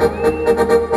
Gracias.